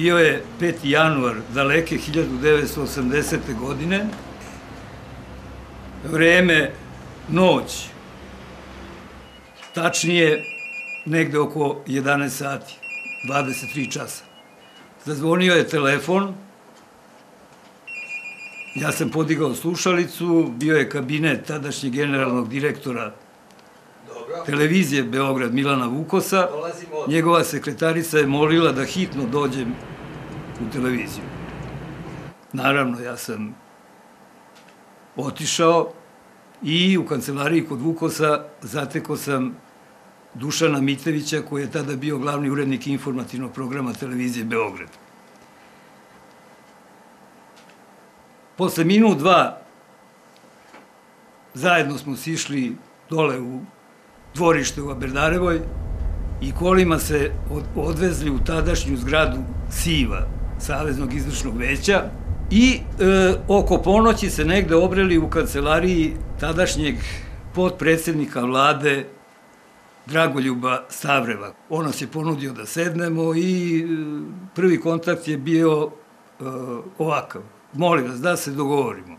Bio je 5. januar daleke 1980. godine. Vreme, noć. Tačnije, negde oko 11 sati, 23 časa. Zazvonio je telefon, ja sam podigao slušalicu, bio je kabinet tadašnjeg generalnog direktora. Televizije Beograd Milana Vukosa. Njegova sekretarica je molila da hitno dođem u televiziju. Naravno, ja sam otišao i u kancelariji kod Vukosa zateko sam Dušana Mitevića, koji je tada bio glavni urednik informativnog programa televizije Beograd. Posle minut, dva, zajedno smo sišli dole u dvorište u Aberdarevoj i kolima se od, odvezli u tadašnju zgradu Siva, Saveznog izvršnog veća, i e, oko ponoći se negde obreli u kancelariji tadašnjeg podpredsednika vlade Dragoljuba Stavreva. On nas je ponudio da sednemo i e, prvi kontakt je bio e, ovakav. Molim vas da se dogovorimo.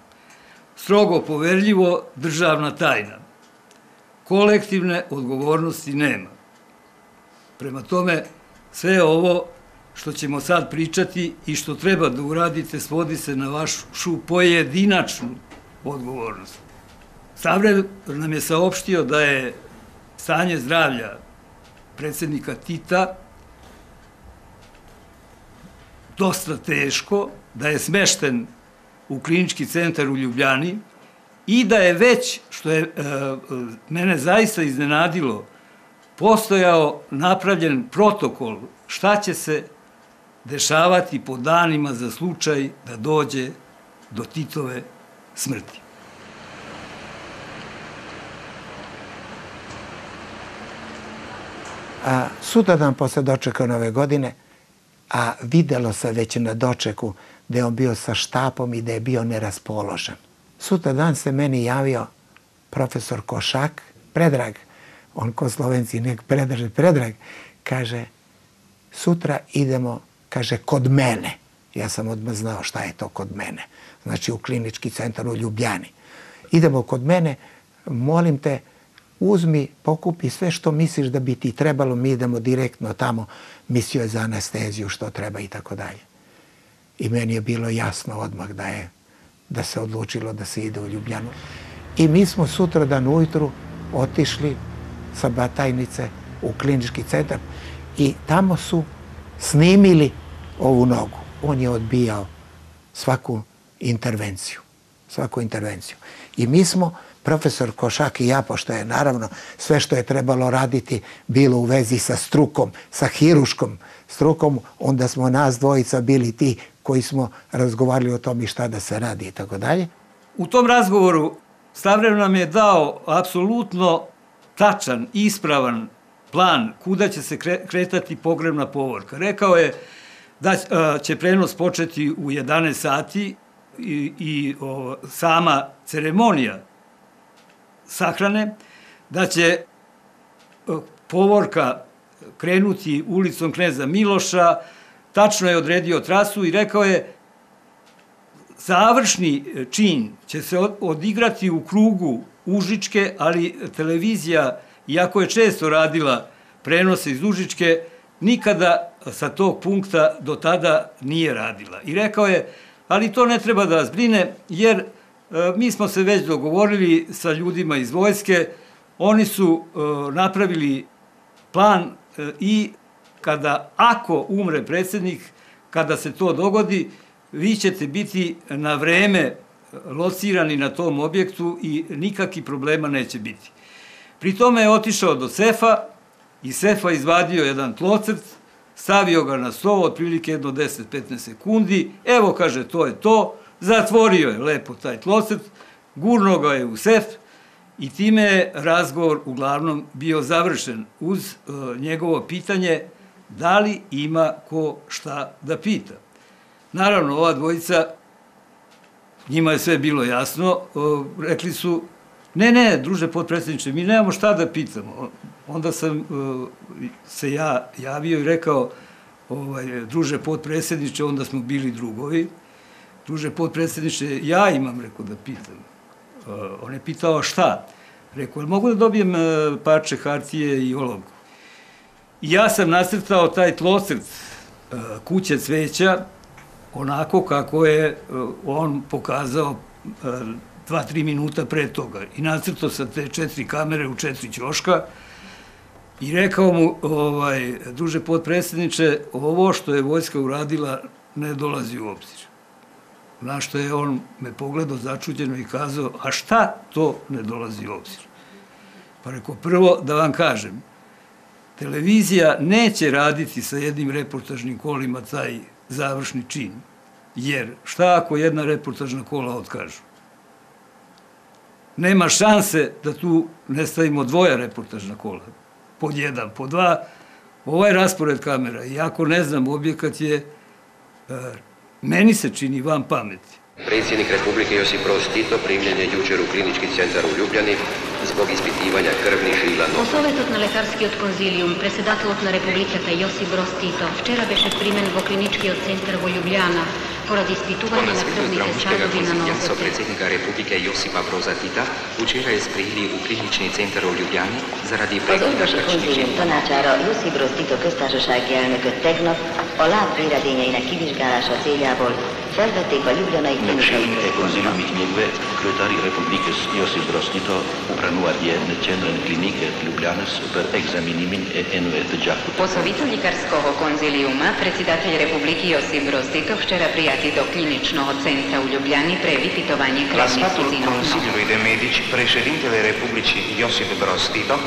Strogo poverljivo državna tajna. Kolektivne odgovornosti nema. Prema tome, sve ovo što ćemo sad pričati i što treba da uradite svodi se na vašu pojedinačnu odgovornost. Savrev nam je saopštio da je stanje zdravlja predsednika Tita dosta teško, da je smešten u klinički centar u Ljubljani i da je već, što je e, mene zaista iznenadilo, postojao napravljen protokol šta će se dešavati po danima za slučaj da dođe do Titove smrti. A, sutradan posle dočeka nove godine, a videlo se već na dočeku da je on bio sa štapom i da je bio neraspoložen. Sutra dan se meni javio profesor Košak, Predrag, on ko slovenci nek predrže Predrag, kaže, sutra idemo, kaže, kod mene. Ja sam odmah znao šta je to kod mene. Znači u klinički centar u Ljubljani. Idemo kod mene, molim te, uzmi, pokupi sve što misliš da bi ti trebalo, mi idemo direktno tamo, mislio je za anesteziju, što treba i tako dalje. I meni je bilo jasno odmah da je da se odlučilo da se ide u Ljubljanu. I mi smo sutra dan ujutru otišli sa Batajnice u klinički centar i tamo su snimili ovu nogu. On je odbijao svaku intervenciju. Svaku intervenciju. I mi smo, profesor Košak i ja, pošto je naravno sve što je trebalo raditi bilo u vezi sa strukom, sa hiruškom strukom, onda smo nas dvojica bili ti koji smo razgovarali o tom i šta da se radi i tako dalje. U tom razgovoru Stavrev nam je dao apsolutno tačan, ispravan plan kuda će se kretati pogrebna povorka. Rekao je da će prenos početi u 11 sati i, i o, sama ceremonija sahrane, da će povorka krenuti ulicom Kneza Miloša, tačno je odredio trasu i rekao je završni čin će se odigrati u krugu Užičke, ali televizija, iako je često radila prenose iz Užičke, nikada sa tog punkta do tada nije radila. I rekao je, ali to ne treba da vas brine, jer e, mi smo se već dogovorili sa ljudima iz vojske, oni su e, napravili plan e, i kada, ako umre predsednik, kada se to dogodi, vi ćete biti na vreme locirani na tom objektu i nikakvi problema neće biti. Pri tome je otišao do sefa i sefa izvadio jedan tlocrt, stavio ga na sto, otprilike jedno 10-15 sekundi, evo kaže to je to, zatvorio je lepo taj tlocrt, gurno ga je u sef i time je razgovor uglavnom bio završen uz uh, njegovo pitanje da li ima ko šta da pita. Naravno, ova dvojica, njima je sve bilo jasno, rekli su, ne, ne, druže potpredsjedniče, mi nemamo šta da pitamo. Onda sam se ja javio i rekao, ovaj, druže potpredsjedniče, onda smo bili drugovi. Druže potpredsjedniče, ja imam, rekao, da pitam. On je pitao šta? Rekao, mogu da dobijem uh, parče hartije i olovku? Ja sam nacrtao taj tlocrt uh, kuće cveća onako kako je uh, on pokazao uh, dva, tri minuta pre toga. I nacrtao sa te četiri kamere u četiri ćoška i rekao mu, ovaj, druže podpredsjedniče, ovo što je vojska uradila ne dolazi u obzir. Na što je on me pogledao začuđeno i kazao, a šta to ne dolazi u obzir? Pa rekao, prvo da vam kažem, televizija neće raditi sa jednim reportažnim kolima taj završni čin. Jer šta ako jedna reportažna kola otkažu? Nema šanse da tu ne stavimo dvoja reportažna kola. Pod jedan, pod dva. Ovaj raspored kamera, iako ne znam, objekat je, e, meni se čini van pameti. Predsjednik Republike Josip Broz Tito primljen je jučer u klinički centar u Ljubljani због испитивања крвни жила но... Советот на лекарскиот конзилиум, председателот на Републиката Јосип Броз Тито вчера беше примен во клиничкиот центар во Лјубљана поради испитување на крвните чарови на нозете. Со председника Република Јосипа Броза Тита вчера е сприели у клинични центар во Лјубљани заради преглед на крвни жила. поначаро Јосип Броз Тито кесташоша гејаме кот тегнов, ола приради на кидиш гараш оцелја бол Salvateca iubilenej inženýr. Konzilní knjižbe krytarj Republikës Josip Broz Tito u pranuar dje në qendrën klinike të Ljubljanës për ekzaminimin konziliuma, predsjedatelj Republiki Josip Broz Tito včera prijati do kliničnog centra u Ljubljani previ titovanje krevnih suzina. La sfatul Medici, președintele Republicii Josip Broz Tito,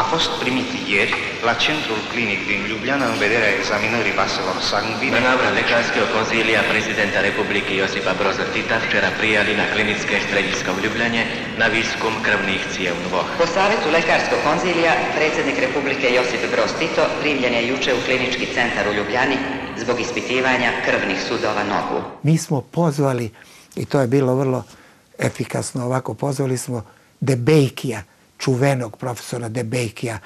a fost primit ieri la centrul clinic din Ljubljana în vederea examinării vaselor sanguine Na navrat lekarskog konzilija prezidenta Republike Josipa Broza Tita včera prijali na klinické stredisko v Ljubljane na výskum krvných cijev nôh. Po savetu lekarskog konzilija, predsjednik Republike Josip Broz Tito primljen je juče u klinički centar u Ljubljani zbog ispitivanja krvnih sudova nogu. Mi smo pozvali, i to je bilo vrlo efikasno ovako, pozvali smo Debejkija, čuvenog profesora Debejkija,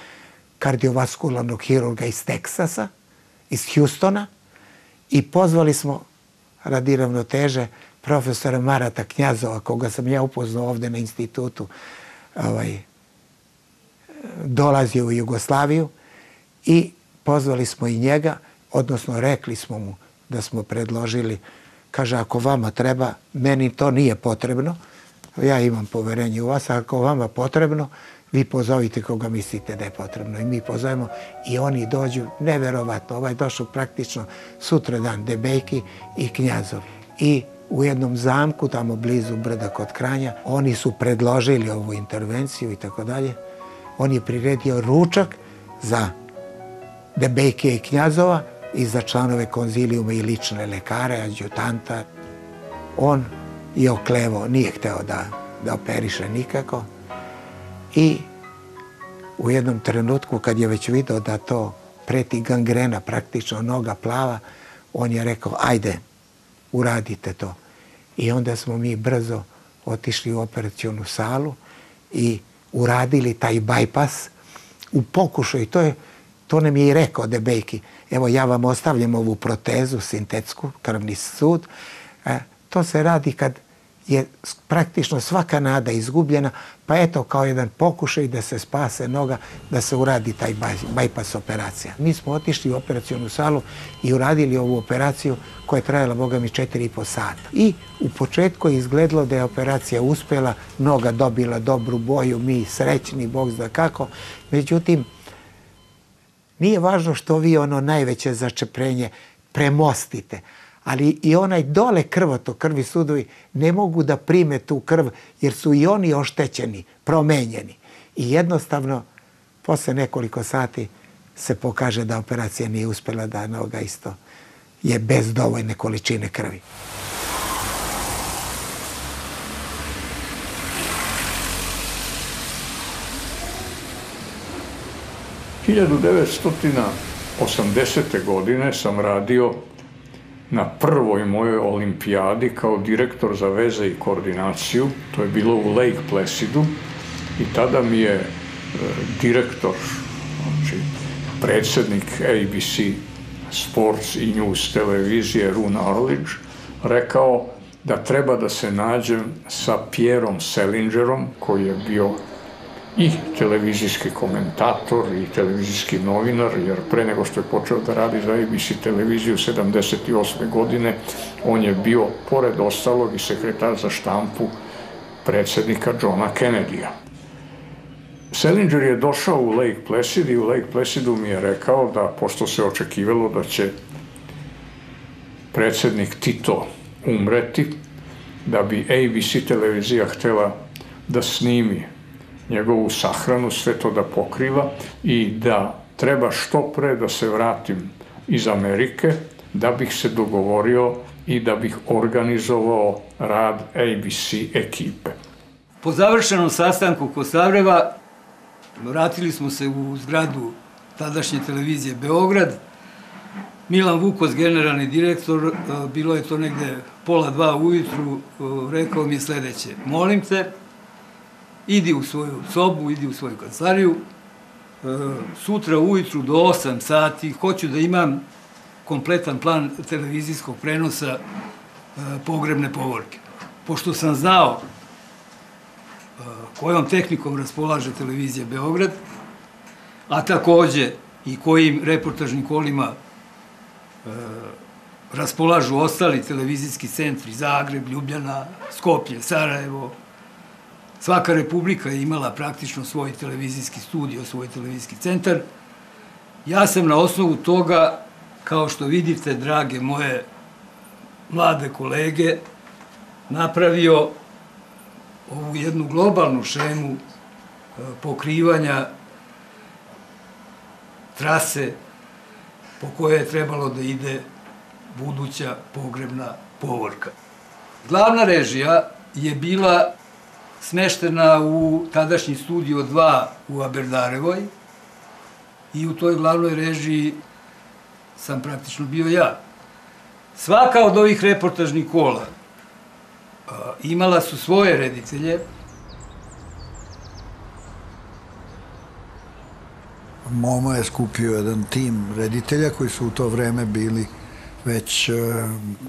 kardiovaskularnog hirurga iz Teksasa, iz Hjustona, i pozvali smo radi ravnoteže profesora Marata Knjazova, koga sam ja upoznao ovde na institutu, ovaj, dolazio u Jugoslaviju i pozvali smo i njega, odnosno rekli smo mu da smo predložili, kaže ako vama treba, meni to nije potrebno, ja imam poverenje u vas, a ako vama potrebno, vi pozovite koga mislite da je potrebno. I mi pozovemo i oni dođu, neverovatno, ovaj došao praktično sutra dan, Debejki i Knjazov. I u jednom zamku, tamo blizu brda kod Kranja, oni su predložili ovu intervenciju i tako dalje. On je priredio ručak za Debejke i Knjazova i za članove konzilijuma i lične lekare, adjutanta. On je oklevo, nije hteo da, da operiše nikako. I u jednom trenutku kad je već video da to preti gangrena, praktično noga plava, on je rekao, ajde, uradite to. I onda smo mi brzo otišli u operacionu salu i uradili taj bajpas u pokušaju. To, je, to nam je i rekao Debejki. Evo ja vam ostavljam ovu protezu sintetsku, krvni sud. E, to se radi kad je praktično svaka nada izgubljena, pa eto kao jedan pokušaj da se spase noga, da se uradi taj bajpas operacija. Mi smo otišli u operacionu salu i uradili ovu operaciju koja je trajala, boga mi, četiri i po sata. I u početku je izgledalo da je operacija uspela, noga dobila dobru boju, mi srećni, bog zna kako. Međutim, nije važno što vi ono najveće začeprenje premostite, ali i onaj dole krvotok, krvi sudovi, ne mogu da prime tu krv jer su i oni oštećeni, promenjeni. I jednostavno, posle nekoliko sati se pokaže da operacija nije uspela, da noga isto je bez dovoljne količine krvi. – 1980. godine sam radio na prvoj mojoj olimpijadi kao direktor za veze i koordinaciju. To je bilo u Lake Placidu i tada mi je e, direktor, znači predsednik ABC Sports i News televizije Run Arlić rekao da treba da se nađem sa Pierom Selingerom koji je bio i televizijski komentator i televizijski novinar, jer pre nego što je počeo da radi za ABC televiziju 78. godine, on je bio, pored ostalog, i sekretar za štampu predsednika Johna Kennedy-a. Selinger je došao u Lake Placid i u Lake Placidu mi je rekao da, pošto se očekivalo da će predsednik Tito umreti, da bi ABC televizija htela da snimi njegovu sahranu, sve to da pokriva i da treba što pre da se vratim iz Amerike da bih se dogovorio i da bih organizovao rad ABC ekipe. Po završenom sastanku kod Savreva vratili smo se u zgradu tadašnje televizije Beograd. Milan Vukos, generalni direktor, e, bilo je to negde pola dva ujutru, e, rekao mi sledeće. Molim te, idi u svoju sobu, idi u svoju kancelariju, e, sutra ujutru do 8 sati hoću da imam kompletan plan televizijskog prenosa e, pogrebne povorke. Pošto sam znao e, kojom tehnikom raspolaže televizija Beograd, a takođe i kojim reportažnim kolima raspolažu ostali televizijski centri, Zagreb, Ljubljana, Skoplje, Sarajevo, Svaka republika je imala praktično svoj televizijski studio, svoj televizijski centar. Ja sam na osnovu toga, kao što vidite, drage moje mlade kolege, napravio ovu jednu globalnu šemu e, pokrivanja trase po kojoj je trebalo da ide buduća pogrebna povorka. Glavna režija je bila smeštena u tadašnji studio 2 u Aberdarevoj i u toj glavnoj režiji sam praktično bio ja. Svaka od ovih reportažnih kola imala su svoje reditelje. Momo je skupio jedan tim reditelja koji su u to vreme bili već, e,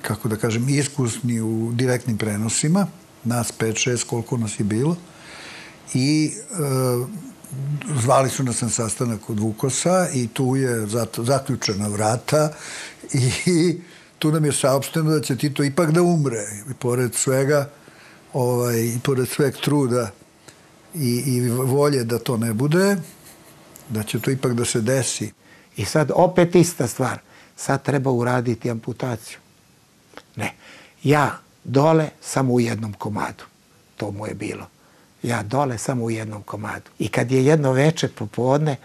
kako da kažem, iskusni u direktnim prenosima nas 5-6, koliko nas je bilo. I e, zvali su nas na sastanak kod Vukosa i tu je zaključena vrata i tu nam je saopšteno da će Tito ipak da umre. I pored svega, ovaj, i pored sveg truda i, i volje da to ne bude, da će to ipak da se desi. I sad opet ista stvar. Sad treba uraditi amputaciju. Ne. Ja dole samo u jednom komadu. To mu je bilo. Ja dole samo u jednom komadu. I kad je jedno veče popodne,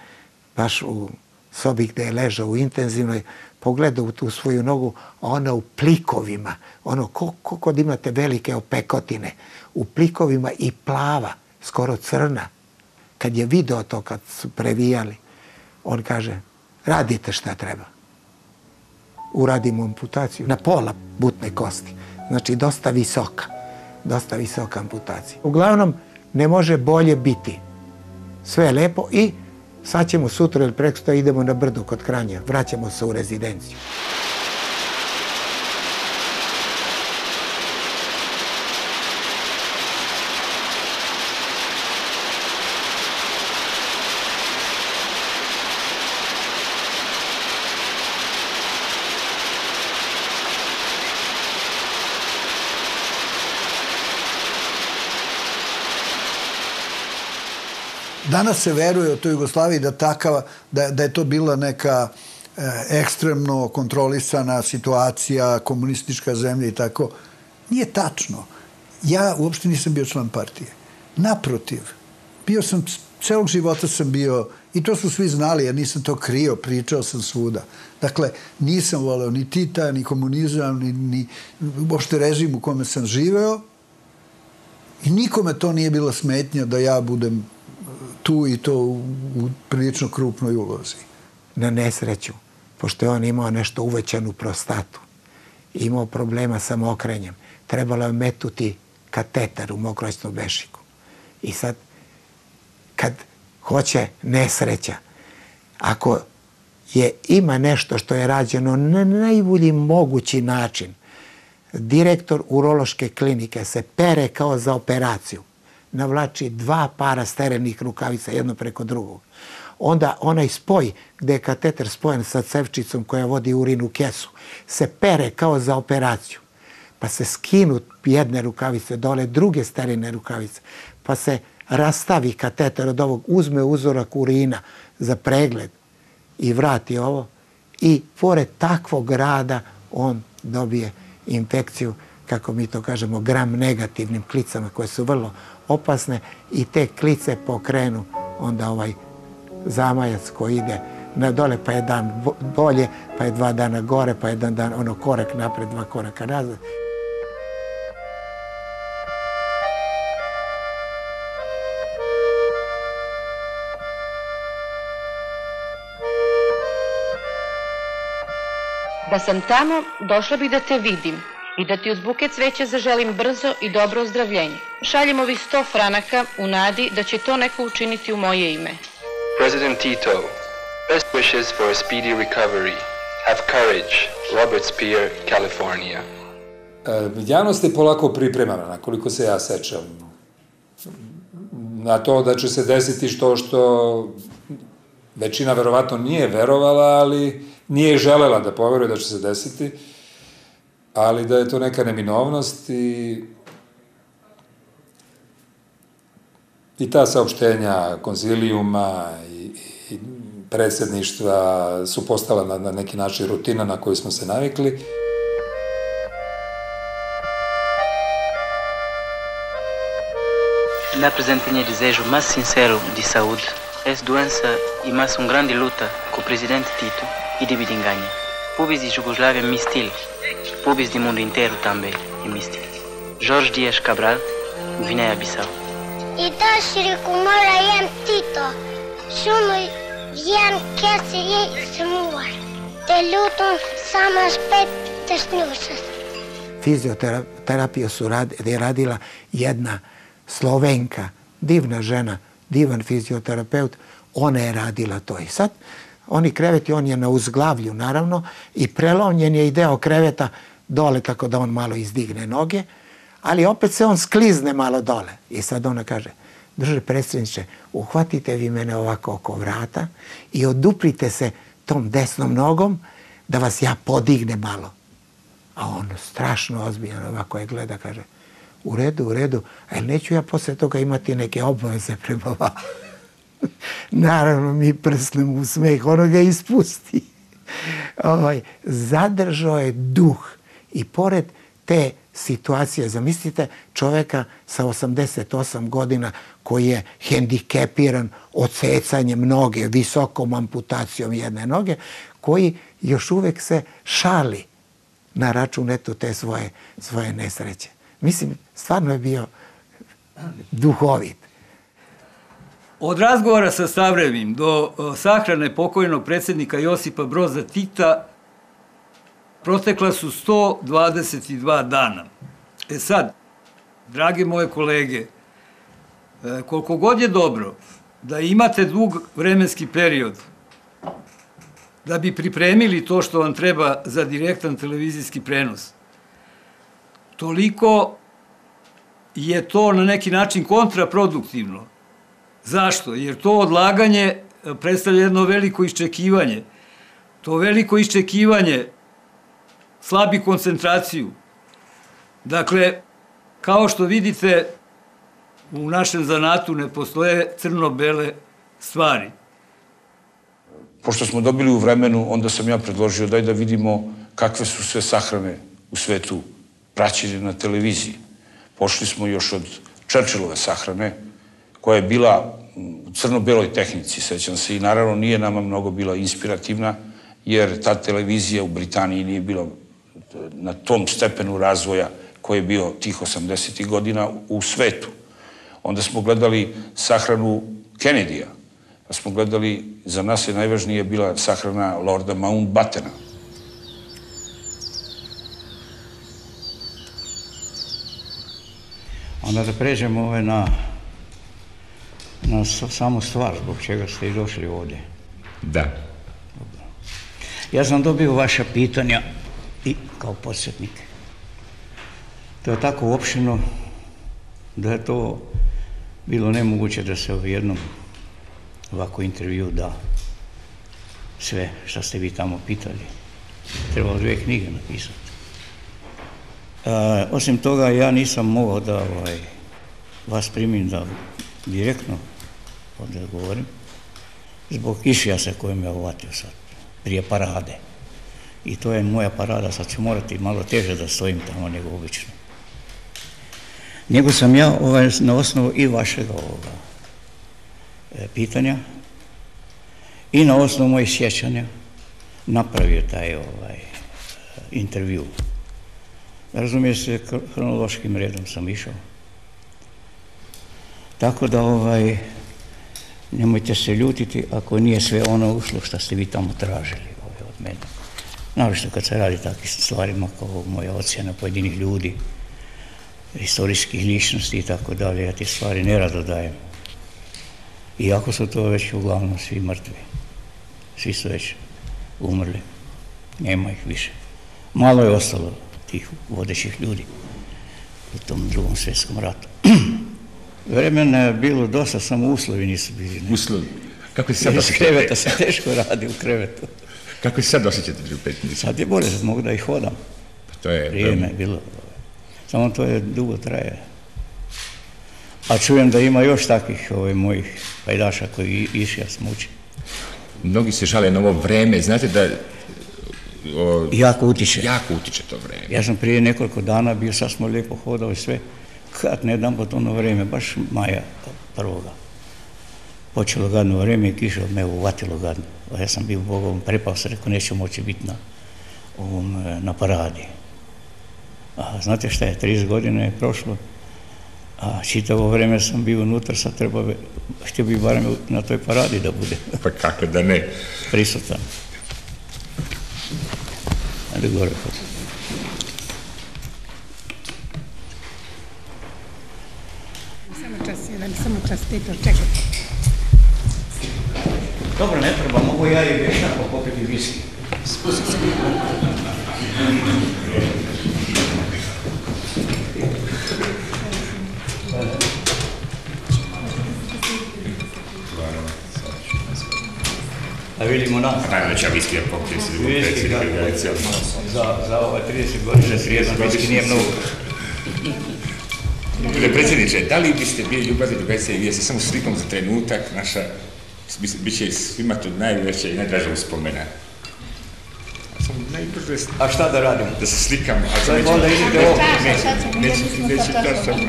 baš u sobi gde je ležao u intenzivnoj, pogledao u tu svoju nogu, ona u plikovima, ono, ko, ko kod imate velike opekotine, u plikovima i plava, skoro crna. Kad je video to, kad su previjali, on kaže, radite šta treba. Uradimo amputaciju na pola butne kosti. Znači, dosta visoka. Dosta visoka amputacija. Uglavnom, ne može bolje biti. Sve je lepo i sad ćemo sutra ili preko idemo na brdo kod Kranja. Vraćamo se u rezidenciju. Danas se veruje o toj Jugoslaviji da, takav, da, da je to bila neka e, ekstremno kontrolisana situacija, komunistička zemlja i tako. Nije tačno. Ja uopšte nisam bio član partije. Naprotiv, bio sam, celog života sam bio, i to su svi znali, ja nisam to krio, pričao sam svuda. Dakle, nisam voleo ni Tita, ni komunizam, ni, ni uopšte režim u kome sam živeo, I nikome to nije bila smetnja da ja budem tu i to u, prilično krupnoj ulozi. Na nesreću, pošto je on imao nešto uvećanu prostatu, imao problema sa mokrenjem, trebalo je metuti katetar u mokrojstvom bešiku. I sad, kad hoće nesreća, ako je, ima nešto što je rađeno na najbolji mogući način. Direktor urološke klinike se pere kao za operaciju. Navlači dva para sterenih rukavica, jedno preko drugog. Onda onaj spoj gde je kateter spojen sa cevčicom koja vodi urin u kesu se pere kao za operaciju. Pa se skinu jedne rukavice dole, druge sterine rukavice. Pa se rastavi kateter od ovog, uzme uzorak urina za pregled i vrati ovo i pored takvog rada on dobije infekciju, kako mi to kažemo, gram negativnim klicama koje su vrlo opasne i te klice pokrenu onda ovaj zamajac koji ide na dole pa je dan bolje, pa je dva dana gore, pa jedan dan ono korak napred, dva koraka nazad. Da sam tamo, došla bih da te vidim i da ti uz buket cveća zaželim brzo i dobro ozdravljenje. Šaljem ovih sto franaka u nadi da će to neko učiniti u moje ime. President Tito, best wishes for a speedy recovery. Have courage. Robert Spear, California. E, javnost je polako pripremana, na koliko se ja sećam. Na to da će se desiti što što većina verovatno nije verovala, ali nije želela da poveruje da će se desiti, ali da je to neka neminovnost i i ta saopštenja konzilijuma i, i predsedništva su postala na, na neki način rutina na koju smo se navikli. Na apresentanha desejo mais sincero de saúde. Essa doença e mais um grande luta com o presidente Tito e de Bidinganha. Pubis de Jugoslávia Mistil. Pubis do mundo inteiro também é Mistil. Jorge Dias Cabral, Guiné-Bissau. I dashuri ku mora jem Tito, shumë vjen keq se je sëmuar. Te lutum sa më shpejt të snusës. Fizioterapiju su rad, je radila jedna Slovenka, divna žena, divan fizioterapeut, ona je radila to. I sad oni kreveti, on je na uzglavlju naravno i prelomljen je i deo kreveta dole tako da on malo izdigne noge, ali opet se on sklizne malo dole. I sad ona kaže, drže predsjedniče, uhvatite vi mene ovako oko vrata i oduprite se tom desnom nogom da vas ja podigne malo. A on strašno ozbiljan ovako je gleda, kaže, u redu, u redu, ali neću ja posle toga imati neke obaveze prema vama. Naravno, mi prsnemo u smeh, ono ga ispusti. ovaj, zadržao je duh i pored te situacije, zamislite čoveka sa 88 godina koji je hendikepiran odsecanjem noge, visokom amputacijom jedne noge, koji još uvek se šali na račun eto te svoje, svoje nesreće. Mislim, stvarno je bio duhovit. Od razgovora sa Savrevim do sahrane pokojnog predsednika Josipa Broza Tita protekla su 122 dana. E sad, drage moje kolege, e, koliko god je dobro da imate dug vremenski period da bi pripremili to što vam treba za direktan televizijski prenos, toliko je to na neki način kontraproduktivno. Zašto? Jer to odlaganje e, predstavlja jedno veliko iščekivanje. To veliko iščekivanje slabi koncentraciju. Dakle, kao što vidite, u našem zanatu ne postoje crno-bele stvari. Pošto smo dobili u vremenu, onda sam ja predložio daj da vidimo kakve su sve sahrane u svetu praćene na televiziji. Pošli smo još od Čerčilove sahrane, koja je bila crno-beloj tehnici, sećam se, i naravno nije nama mnogo bila inspirativna, jer ta televizija u Britaniji nije bila na tom stepenu razvoja koji je bio tih 80. godina u svetu. Onda smo gledali sahranu Kennedy-a, pa smo gledali, za nas je najvažnije bila sahrana Lorda Mountbattena. Onda da pređemo ove na, na samu stvar zbog čega ste i došli ovde. Da. Ja sam dobio vaša pitanja i kao podsjetnik. To je tako uopšteno da je to bilo nemoguće da se u jednom ovako intervju da sve što ste vi tamo pitali. Trebalo dvije knjige napisati. E, osim toga, ja nisam mogao da ovaj, vas primim da direktno ovdje govorim, zbog išijasa koje me uvatio sad, prije parade. I to je moja parada, sad ću morati malo teže da stojim tamo nego obično. Njegu sam ja ovaj, na osnovu i vašeg ovoga e, pitanja i na osnovu mojih sjećanja napravio taj ovaj, intervju. Razumije se, hronološkim redom sam išao. Tako da, ovaj, nemojte se ljutiti ako nije sve ono ušlo što ste vi tamo tražili ovaj, od mene. Naravno kad se radi takvim stvarima kao moja ocjena pojedinih ljudi, istorijskih ličnosti i tako dalje, ja te stvari nerado dajem. Iako su to već uglavnom svi mrtvi. Svi su već umrli. Nema ih više. Malo je ostalo tih vodećih ljudi u tom drugom svjetskom ratu. Vremena je bilo dosta, samo uslovi nisu bili. Ne? Uslovi? Kako se sad Iz kreveta se teško radi u krevetu. Kako se sad osjećate u petnici? Sad je bolje, mogu da i hodam. To je... Vrijeme je bilo. Samo to je dugo traje. A čujem da ima još takvih ovaj, mojih pajdaša koji išija smuči. Mnogi se žale na ovo vreme. Znate da o, jako utiče. Jako utiče to vreme. Ja sam prije nekoliko dana bio, sad smo lijepo hodao i sve. Kad ne dam pod ono vreme, baš maja prvoga. Počelo gadno vreme i kiša me uvatilo gadno. A ja sam bio Bogom, prepao se, rekao neću moći biti na, ovom, na paradi. A znate šta je, 30 godina je prošlo, a čitavo vreme sam bio unutra, sad treba, htio bi barem na toj paradi da bude. Pa kako da ne? Prisutan. Ajde gore. Samo jedan, samo čas, Tito, čekaj. Dobro, ne treba, mogu ja i vještako popiti viski. Spusti se. Da vidimo nas. Ja viski da popijem se drugom predsjednika. Za, za ove 30 godina srijedno viski nije mnogo. Gospodine predsjedniče, da li biste bili ljubazni drugačice i vi se samo slikom za trenutak, naša, bit će svima to najveća i najdraža uspomena. Najbrže... A šta da radim? Da se slikam. A To je onda idite ovdje. Neće, neće, neće, da sam...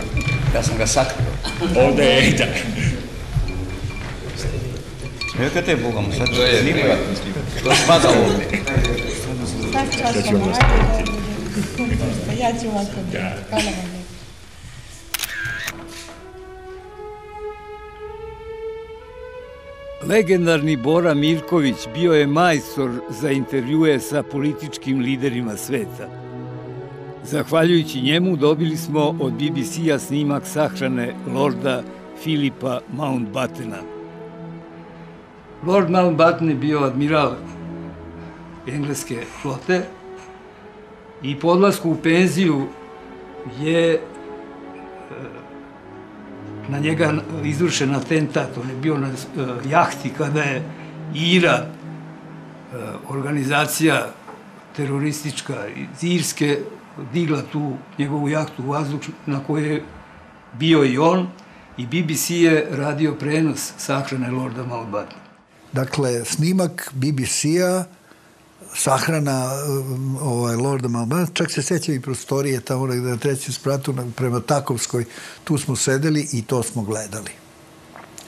Ja sam ga sakrio. Ovdje je, da. Neka te Bogom, sad to je snimaj. To spada ovdje. Sad čašamo, ajde. Pa ja ću ovako. Hvala vam. Legendarni Bora Mirković bio je majstor za intervjue sa političkim liderima sveta. Zahvaljujući njemu dobili smo od BBC-a snimak sahrane Lorda Filipa Mountbattena. Lord Mountbatten je bio admiral engleske flote i po odlasku u penziju je na njega izvršen atentat. On je bio na e, jahti kada je IRA, e, organizacija teroristička iz Irske, digla tu njegovu jahtu u vazduh na kojoj je bio i on i BBC je radio prenos sahrane Lorda Mountbattena. Dakle, snimak BBC-a, sahrana um, ovaj, Lorda Mountbatten, čak se sećam i prostorije tamo na trećem spratu prema Takovskoj, tu smo sedeli i to smo gledali.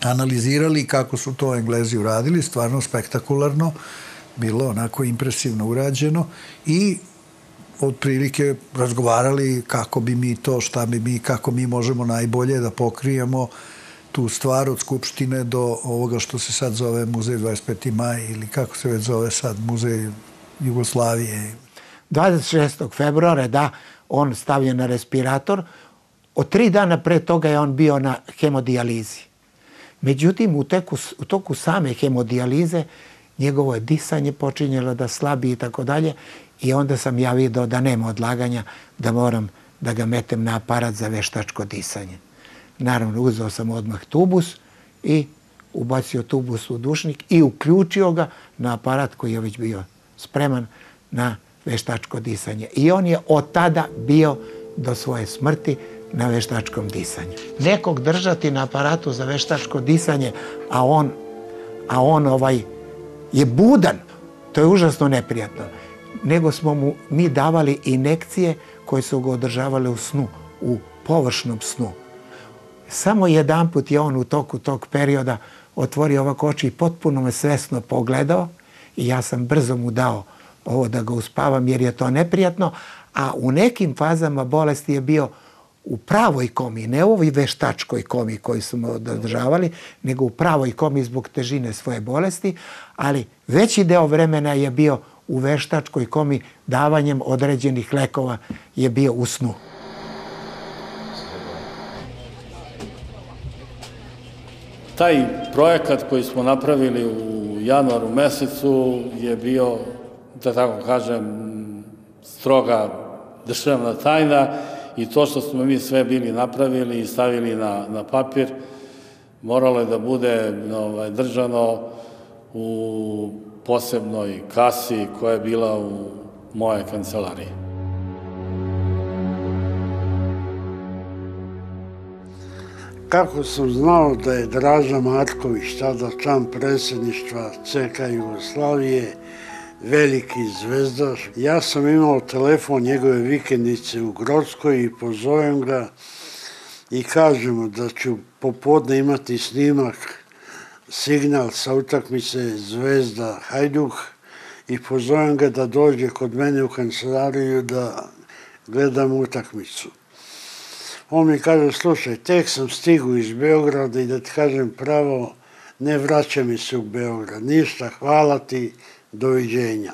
Analizirali kako su to Englezi uradili, stvarno spektakularno, bilo onako impresivno urađeno i otprilike razgovarali kako bi mi to, šta bi mi, kako mi možemo najbolje da pokrijemo tu stvar od Skupštine do ovoga što se sad zove Muzej 25. maj ili kako se već zove sad Muzej Jugoslavije. 26. februara, da, on stavljen na respirator. Od tri dana pre toga je on bio na hemodijalizi. Međutim, u, teku, u toku same hemodijalize njegovo je disanje počinjelo da slabi i tako dalje i onda sam ja vidio da nema odlaganja, da moram da ga metem na aparat za veštačko disanje. Naravno, uzeo sam odmah tubus i ubacio tubus u dušnik i uključio ga na aparat koji je već bio spreman na veštačko disanje. I on je od tada bio do svoje smrti na veštačkom disanju. Nekog držati na aparatu za veštačko disanje, a on, a on ovaj, je budan, to je užasno neprijatno. Nego smo mu mi davali inekcije koje su ga održavale u snu, u površnom snu. Samo jedan put je on u toku tog perioda otvorio ovako oči i potpuno me svesno pogledao i ja sam brzo mu dao ovo da ga uspavam jer je to neprijatno, a u nekim fazama bolesti je bio u pravoj komi, ne u ovoj veštačkoj komi koju smo održavali, nego u pravoj komi zbog težine svoje bolesti, ali veći deo vremena je bio u veštačkoj komi davanjem određenih lekova je bio u snu. Taj projekat koji smo napravili u januaru mesecu je bio, da tako kažem, stroga državna tajna i to što smo mi sve bili napravili i stavili na, na papir, moralo je da bude ovaj, držano u posebnoj kasi koja je bila u moje kancelariji. Kako sam znao da je Draža Marković, tada član predsjedništva CK Jugoslavije, veliki zvezdaš, ja sam imao telefon njegove vikendice u Grodskoj i pozovem ga i kažem mu da ću popodne imati snimak signal sa utakmice Zvezda Hajduk i pozovem ga da dođe kod mene u kancelariju da gledam utakmicu. On mi kaže, slušaj, tek sam stigu iz Beograda i da ti kažem pravo, ne vraća mi se u Beograd. Ništa, hvala ti, doviđenja.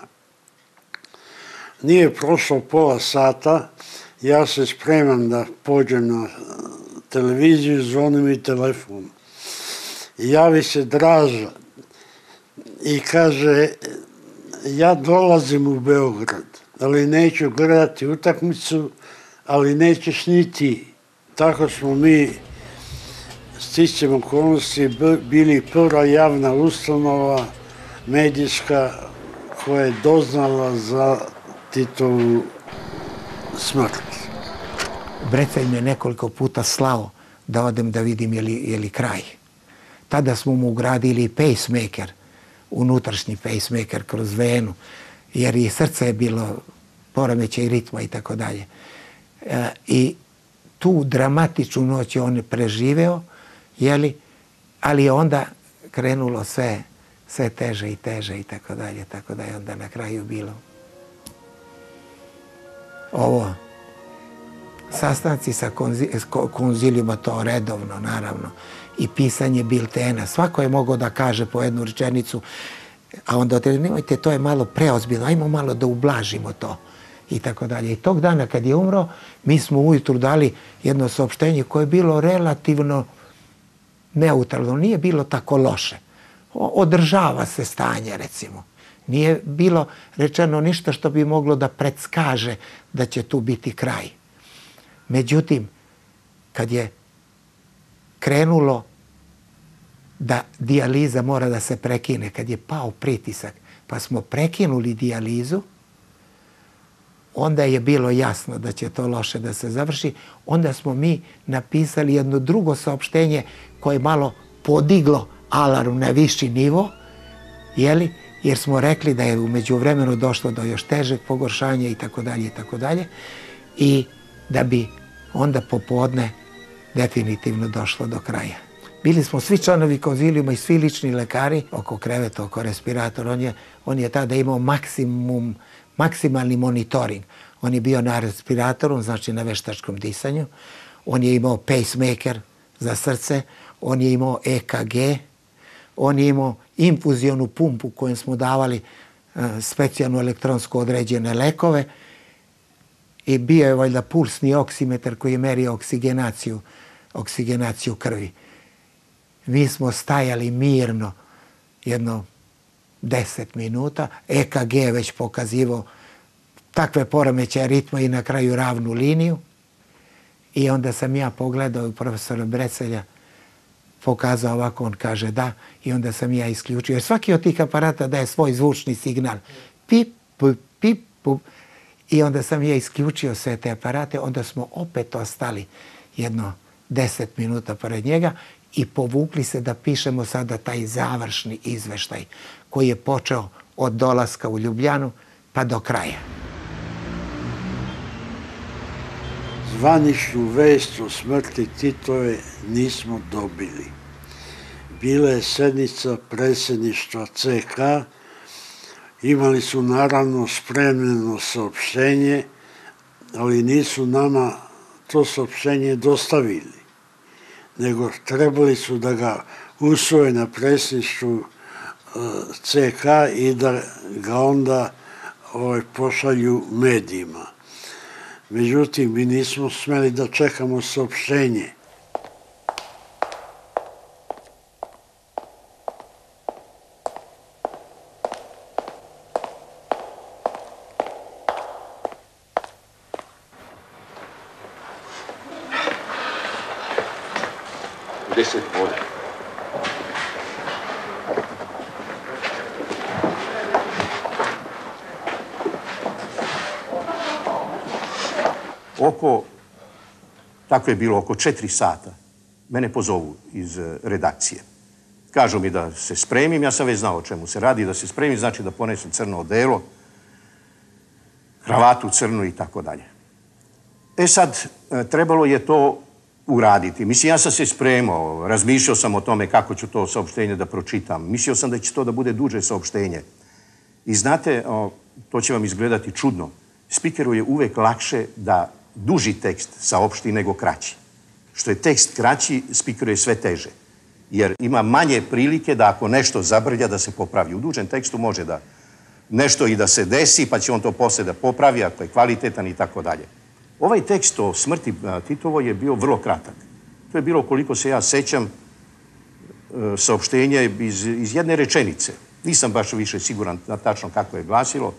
Nije prošlo pola sata, ja se spremam da pođem na televiziju, zvonim mi telefon. Javi se Draža i kaže, ja dolazim u Beograd, ali neću gledati utakmicu, ali nećeš ni ti. Tako smo mi sticam okolnosti bili prva javna ustanova medijska koja je doznala za Titovu smrt. Brecelj me nekoliko puta slao da odem da vidim je li, je li kraj. Tada smo mu ugradili pacemaker, unutrašnji pacemaker kroz venu, jer i srce je bilo poremećaj ritma i tako dalje. E, I tu dramatičnu noć je on preživeo, jeli, ali je onda krenulo sve, sve teže i teže i tako dalje, tako da je onda na kraju bilo. Ovo sastanci sa konzi, konzilijuma to redovno naravno i pisanje biltena. Svako je mogao da kaže po jednu rečenicu a onda nemojte to je malo preozbiljno ajmo malo da ublažimo to i tako dalje. I tog dana kad je umro, mi smo ujutru dali jedno saopštenje koje je bilo relativno neutralno, nije bilo tako loše. Održava se stanje, recimo. Nije bilo rečeno ništa što bi moglo da predskaže da će tu biti kraj. Međutim, kad je krenulo da dijaliza mora da se prekine, kad je pao pritisak, pa smo prekinuli dijalizu, onda je bilo jasno da će to loše da se završi. Onda smo mi napisali jedno drugo saopštenje koje je malo podiglo alarm na viši nivo, jeli? jer smo rekli da je umeđu vremenu došlo do još težeg pogoršanja i tako dalje i tako dalje i da bi onda popodne definitivno došlo do kraja. Bili smo svi članovi konzilijuma i svi lični lekari oko kreveta, oko respiratora. On je, on je tada imao maksimum maksimalni monitoring. On je bio na respiratoru, znači na veštačkom disanju. On je imao pacemaker za srce, on je imao EKG, on je imao infuzionu pumpu kojem smo davali uh, specijalno elektronsko određene lekove i bio je valjda pulsni oksimetar koji je merio oksigenaciju, oksigenaciju krvi. Mi smo stajali mirno jedno 10 minuta. EKG je već pokazivo takve poremećaje ritma i na kraju ravnu liniju. I onda sam ja pogledao profesora Brecelja, pokazao ovako, on kaže da, i onda sam ja isključio. Jer svaki od tih aparata daje svoj zvučni signal. Pip, pip, pip, pip. I onda sam ja isključio sve te aparate, onda smo opet ostali jedno deset minuta pored njega i povukli se da pišemo sada taj završni izveštaj koji je počeo od dolaska u Ljubljanu pa do kraja. Zvaničnu vest o smrti Titove nismo dobili. Bila je sednica predsjedništva CK, imali su naravno spremljeno saopštenje, ali nisu nama to saopštenje dostavili, nego trebali su da ga usvoje na predsjedništvu e, CK i da ga onda ovaj, pošalju medijima. Međutim, mi nismo smeli da čekamo saopštenje. Deset vode. Oko, tako je bilo, oko četiri sata, mene pozovu iz eh, redakcije. Kažu mi da se spremim, ja sam već znao o čemu se radi, da se spremim znači da ponesem crno odelo, kravatu crnu i tako dalje. E sad, eh, trebalo je to uraditi. Mislim, ja sam se spremao, razmišljao sam o tome kako ću to saopštenje da pročitam. Mislio sam da će to da bude duže saopštenje. I znate, to će vam izgledati čudno. Spikeru je uvek lakše da duži tekst saopšti nego kraći. Što je tekst kraći, spikeru je sve teže. Jer ima manje prilike da ako nešto zabrlja da se popravi. U dužem tekstu može da nešto i da se desi, pa će on to posle da popravi ako je kvalitetan i tako dalje. Ovaj tekst o smrti Titovo je bio vrlo kratak. To je bilo, koliko se ja sećam, e, saopštenje iz, iz jedne rečenice. Nisam baš više siguran tačno kako je glasilo.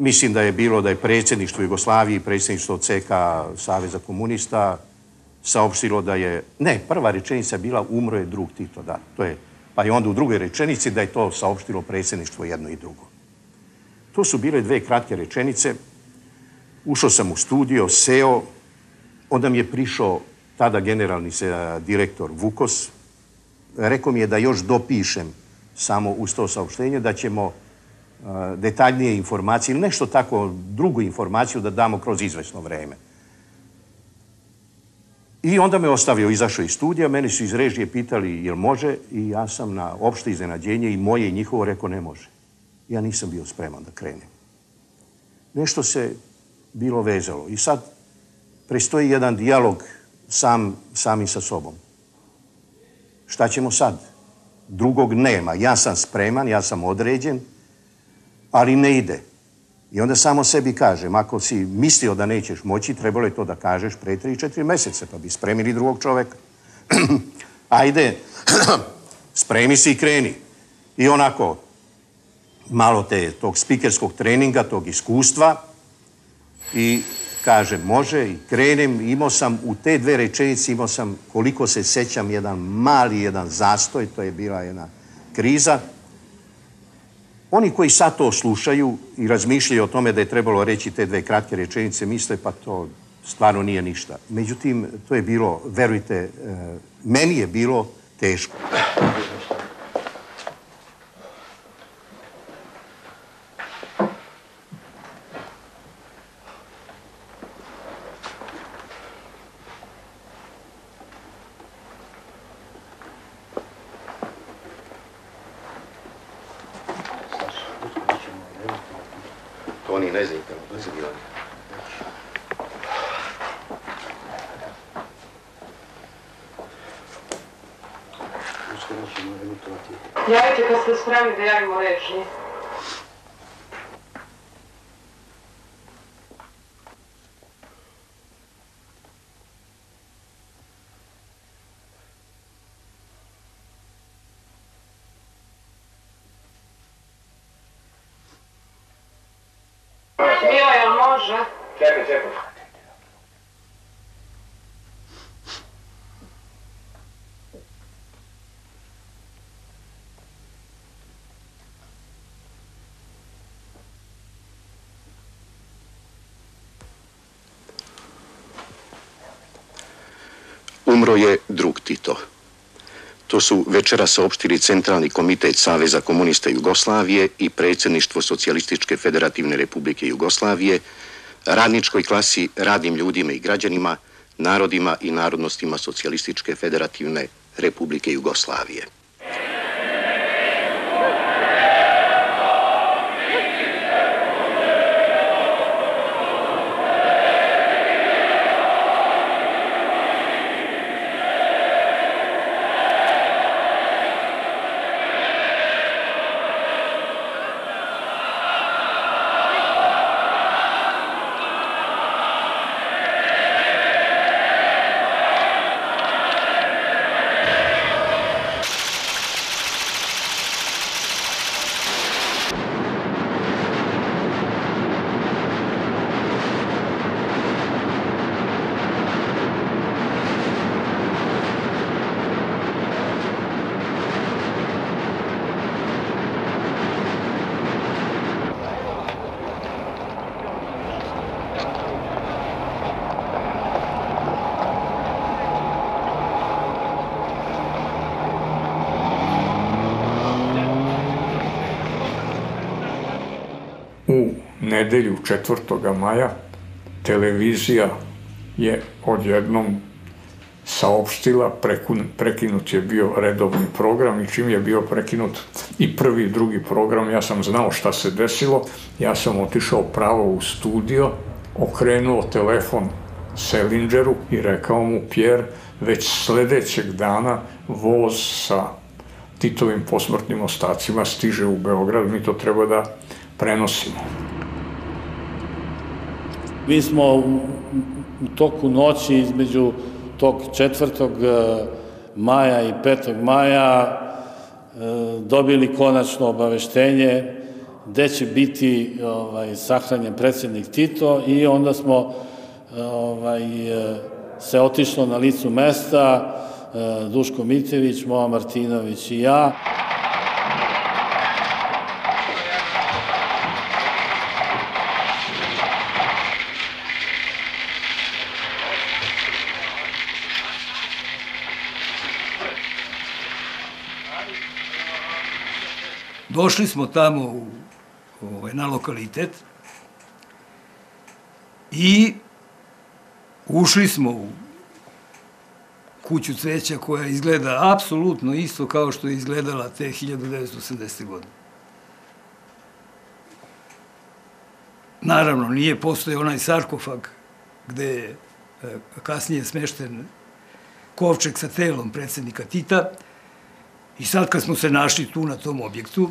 Mislim da je bilo da je predsjedništvo Jugoslavije i predsjedništvo CK Saveza komunista saopštilo da je... Ne, prva rečenica je bila umro je drug Tito, da. To je, pa je onda u drugoj rečenici da je to saopštilo predsjedništvo jedno i drugo. To su bile dve kratke rečenice. Ušao sam u studio, seo, onda mi je prišao tada generalni direktor Vukos. Rekao mi je da još dopišem samo uz to saopštenje, da ćemo detaljnije informacije ili nešto tako, drugu informaciju da damo kroz izvesno vreme. I onda me ostavio, izašao iz studija, meni su iz režije pitali jel može i ja sam na opšte iznenađenje i moje i njihovo rekao ne može. Ja nisam bio spreman da krenem. Nešto se bilo vezalo. I sad prestoji jedan dijalog sam, sami sa sobom. Šta ćemo sad? Drugog nema. Ja sam spreman, ja sam određen, ali ne ide. I onda samo sebi kažem, ako si mislio da nećeš moći, trebalo je to da kažeš pre 3-4 meseca, pa bi spremili drugog čoveka. Ajde, spremi se i kreni. I onako, malo te, tog spikerskog treninga, tog iskustva i kažem, može i krenem. Imao sam u te dve rečenice, imao sam, koliko se sećam, jedan mali, jedan zastoj, to je bila jedna kriza, Oni koji sad to slušaju i razmišljaju o tome da je trebalo reći te dve kratke rečenice, misle pa to stvarno nije ništa. Međutim, to je bilo, verujte, e, meni je bilo teško. To oni ne znaju tamo, to se bilo. Javite kad ste spremni da javimo reči. Milo, jel može? Čekaj, čekaj. Umro je. To su večera saopštili Centralni komitet Saveza komunista Jugoslavije i predsjedništvo Socijalističke federativne republike Jugoslavije, radničkoj klasi, radnim ljudima i građanima, narodima i narodnostima Socijalističke federativne republike Jugoslavije. U nedelju 4. maja televizija je odjednom saopštila, prekun, prekinut je bio redovni program i čim je bio prekinut i prvi i drugi program, ja sam znao šta se desilo, ja sam otišao pravo u studio, okrenuo telefon Selingeru i rekao mu, Pjer, već sledećeg dana voz sa Titovim posmrtnim ostacima stiže u Beograd, mi to treba da prenosimo. Mi smo u, u toku noći između tog 4. maja i 5. maja dobili konačno obaveštenje gde će biti ovaj, sahranjen predsjednik Tito i onda smo ovaj, se otišlo na licu mesta, Duško Mitević, Moja Martinović i ja. Došli smo tamo u, ovaj, na lokalitet i ušli smo u kuću cveća koja izgleda apsolutno isto kao što je izgledala te 1980. godine. Naravno, nije postoje onaj sarkofag gde je e, kasnije smešten kovčeg sa telom predsednika Tita, I sad kad smo se našli tu na tom objektu,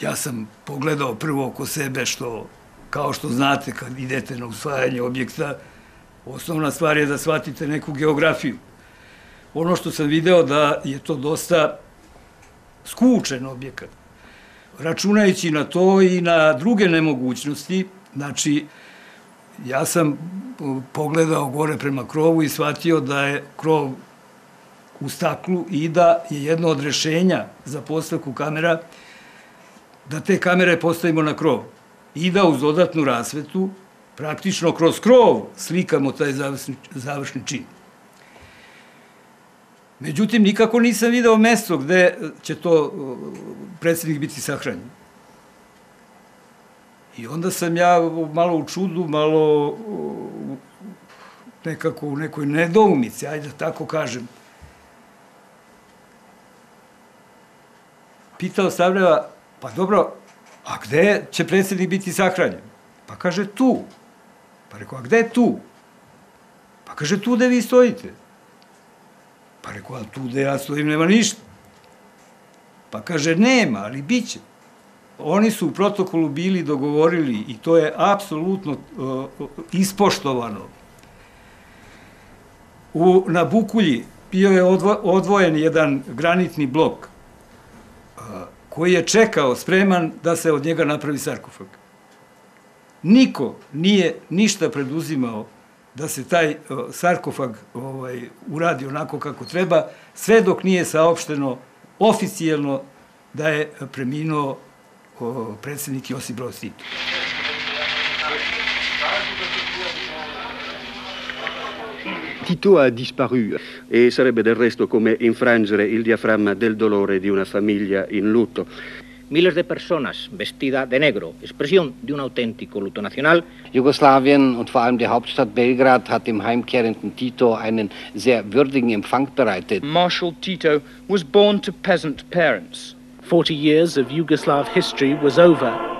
ja sam pogledao prvo oko sebe što, kao što znate kad idete na usvajanje objekta, osnovna stvar je da shvatite neku geografiju. Ono što sam video da je to dosta skučen objekat. Računajući na to i na druge nemogućnosti, znači, ja sam pogledao gore prema krovu i shvatio da je krov u staklu i da je jedno od rešenja za postavku kamera da te kamere postavimo na krov i da uz dodatnu rasvetu praktično kroz krov slikamo taj završni, završni čin. Međutim, nikako nisam video mesto gde će to predsednik biti sahranjen. I onda sam ja malo u čudu, malo nekako u nekoj nedoumici, ajde da tako kažem, pitao Stavljeva, pa dobro, a gde će predsednik biti sahranjen? Pa kaže tu. Pa rekao, a gde je tu? Pa kaže tu gde vi stojite. Pa rekao, ali tu gde ja stojim nema ništa. Pa kaže, nema, ali bit će. Oni su u protokolu bili dogovorili i to je apsolutno uh, ispoštovano. U, na Bukulji bio je odvo, odvojen jedan granitni blok koji je čekao spreman da se od njega napravi sarkofag. Niko nije ništa preduzimao da se taj sarkofag ovaj, uradi onako kako treba, sve dok nije saopšteno oficijelno da je preminuo predsednik Josip Broz Tito. Tito ha disparu e sarebbe del resto come infrangere il diaframma del dolore di una famiglia in lutto. Miles de personas vestida de negro, expresión de un auténtico luto nacional. Jugoslawien und vor allem die Hauptstadt Belgrad hat dem heimkehrenden Tito einen sehr würdigen Empfang bereitet. Marshal Tito was born to peasant parents. 40 years of Yugoslav history was over.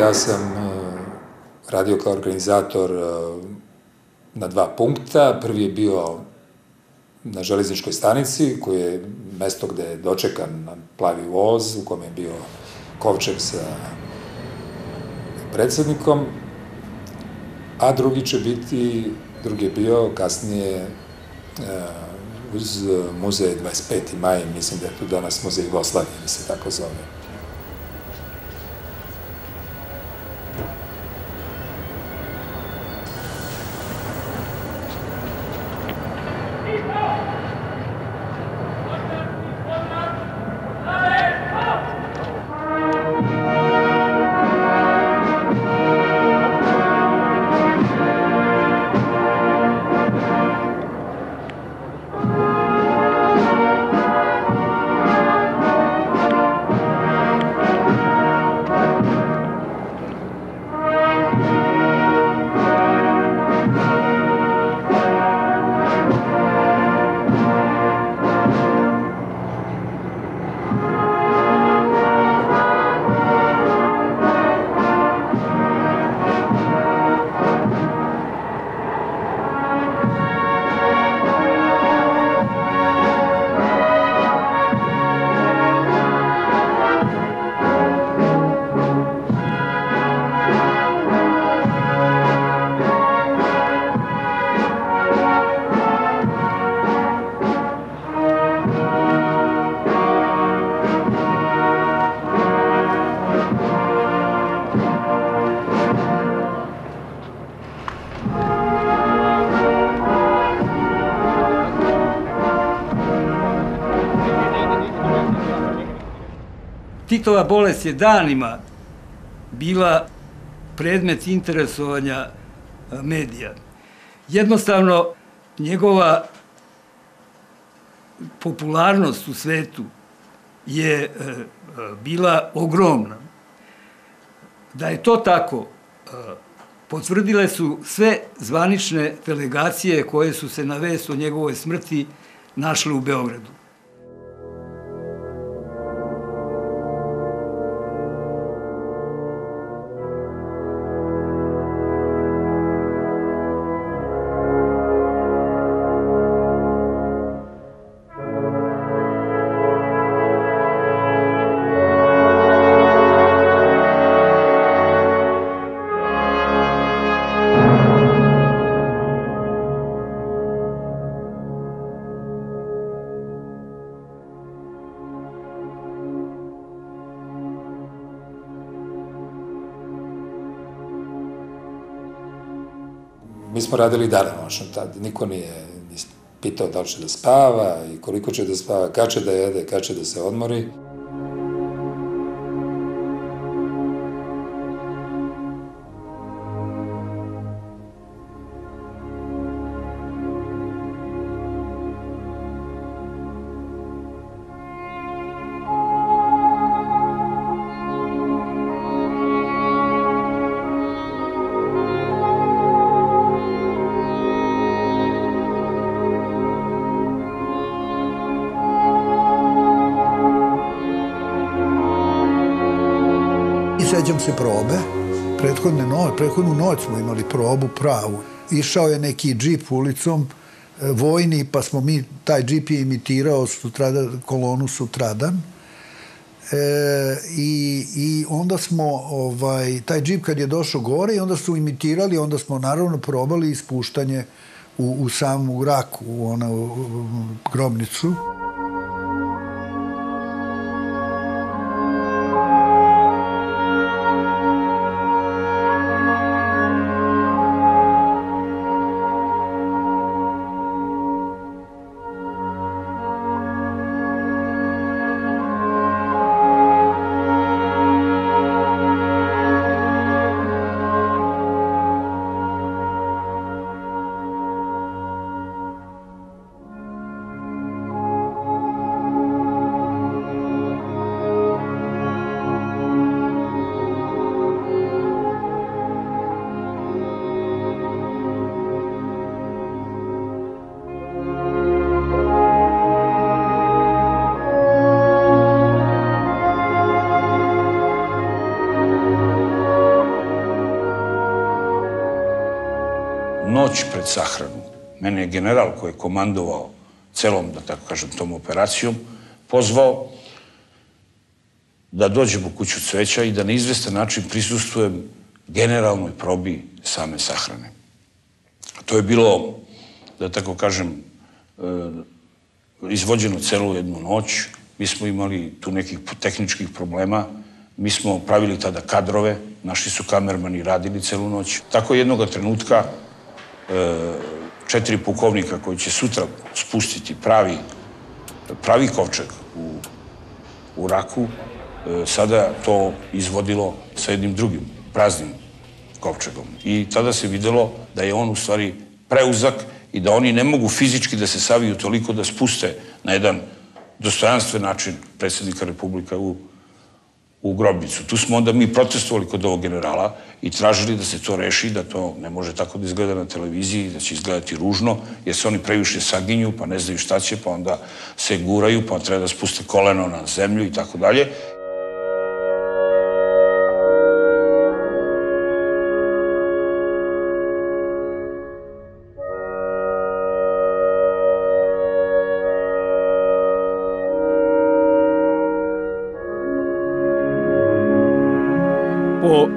Ja sam e, radio kao organizator e, na dva punkta. Prvi je bio na železničkoj stanici, koji je mesto gde je dočekan plavi voz, u kome je bio kovčeg sa predsednikom, a drugi će biti, drugi je bio kasnije e, uz muzej 25. maj, mislim da je tu danas muzej Jugoslavije, da se tako zove. Titova bolest je danima bila predmet interesovanja medija. Jednostavno, njegova popularnost u svetu je e, bila ogromna. Da je to tako, potvrdile su sve zvanične delegacije koje su se na vest o njegovoj smrti našle u Beogradu. Radili dana noćno tad, niko nije pitao da li će da spava i koliko će da spava, kad će da jede, kad će da se odmori. Se probe. Prethodne no, prethodnu noć smo imali probu pravu. Išao je neki džip ulicom, e, vojni, pa smo mi, taj džip je imitirao sutradan, kolonu Sutradan. E, i, I onda smo, ovaj, taj džip kad je došao gore onda su imitirali, onda smo naravno probali ispuštanje u, u samu raku, u onu grobnicu. Noć pred sahranu. Mene je general koji je komandovao celom, da tako kažem, tom operacijom, pozvao da dođem u kuću cveća i da na izvestan način prisustujem generalnoj probi same sahrane. To je bilo, da tako kažem, e, izvođeno celu jednu noć. Mi smo imali tu nekih tehničkih problema. Mi smo pravili tada kadrove, naši su kamermani radili celu noć. Tako jednog trenutka četiri pukovnika koji će sutra spustiti pravi, pravi kovčeg u, u raku, e, sada to izvodilo sa jednim drugim, praznim kovčegom. I tada se videlo da je on u stvari preuzak i da oni ne mogu fizički da se saviju toliko da spuste na jedan dostojanstven način predsjednika Republika u u grobnicu. Tu smo onda mi protestovali kod ovog generala i tražili da se to reši, da to ne može tako da izgleda na televiziji, da će izgledati ružno, jer se oni previše saginju, pa ne znaju šta će, pa onda se guraju, pa treba da spuste koleno na zemlju i tako dalje.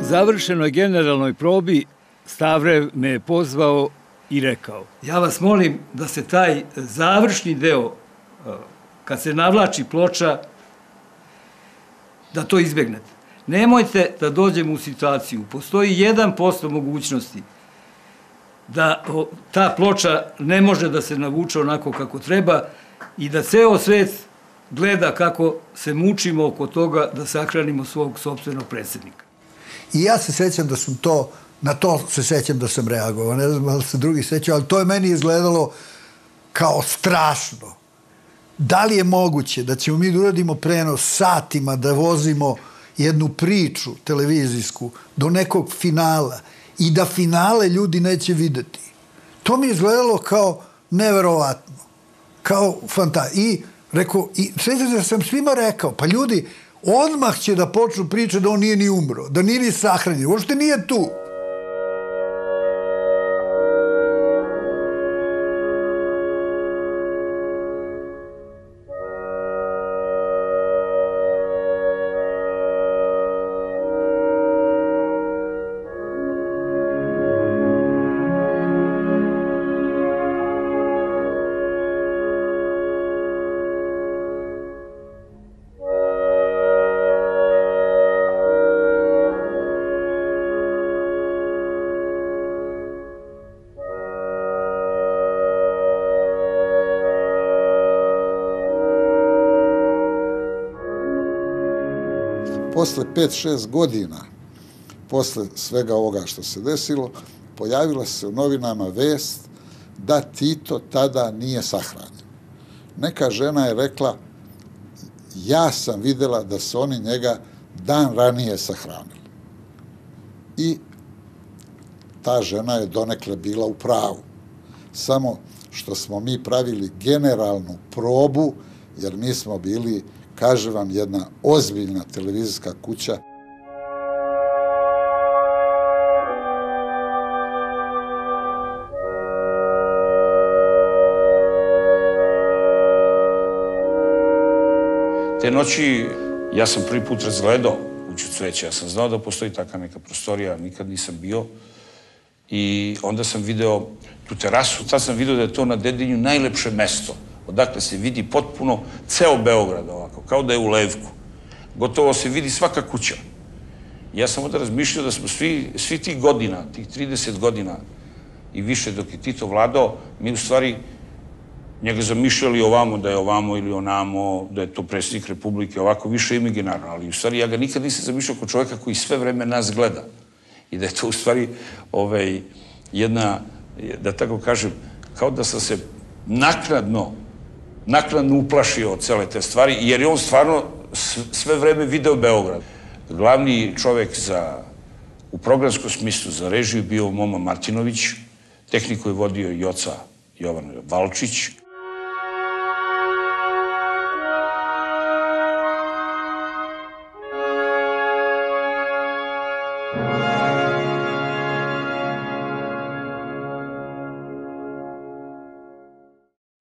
Završenoj generalnoj probi Stavrev me je pozvao i rekao ja vas molim da se taj završni deo uh, kad se navlači ploča da to izbegnete. Nemojte da dođemo u situaciju. Postoji 1% mogućnosti da ta ploča ne može da se navuče onako kako treba i da ceo svet gleda kako se mučimo oko toga da sahranimo svog sobstvenog predsjednika. I ja se sećam da sam to, na to se sećam da sam reagovao, ne znam da se drugi sećao, ali to je meni izgledalo kao strašno. Da li je moguće da ćemo mi da uradimo prenos satima, da vozimo jednu priču televizijsku do nekog finala i da finale ljudi neće videti. To mi je izgledalo kao neverovatno. Kao fanta. I rekao, i sveća da sam svima rekao, pa ljudi, odmah će da počnu priče da on nije ni umro, da nije ni sahranjen, uopšte nije tu. Posle 5-6 godina, posle svega ovoga što se desilo, pojavila se u novinama vest da Tito tada nije sahranjen. Neka žena je rekla, ja sam videla da su oni njega dan ranije sahranili. I ta žena je donekle bila u pravu. Samo što smo mi pravili generalnu probu, jer mi smo bili kaže vam jedna ozbiljna televizijska kuća. Te noći ja sam prvi put razgledao kuću cveća. Ja sam znao da postoji taka neka prostorija, nikad nisam bio. I onda sam video tu terasu, tad sam video da je to na Dedinju najlepše mesto odakle se vidi potpuno ceo Beograd ovako, kao da je u Levku. Gotovo se vidi svaka kuća. Ja sam onda razmišljao da smo svi, tih godina, tih 30 godina i više dok je Tito vladao, mi u stvari njega zamišljali ovamo da je ovamo ili onamo, da je to predsjednik Republike, ovako više imaginarno, ali u stvari ja ga nikad nisam zamišljao kao čoveka koji sve vreme nas gleda. I da je to u stvari ovaj, jedna, da tako kažem, kao da sam se naknadno nakladno uplašio od cele te stvari, jer je on stvarno sve vreme video Beograd. Glavni čovek za, u programskom smislu za režiju bio Moma Martinović, tehniku je vodio i oca Jovan Valčić,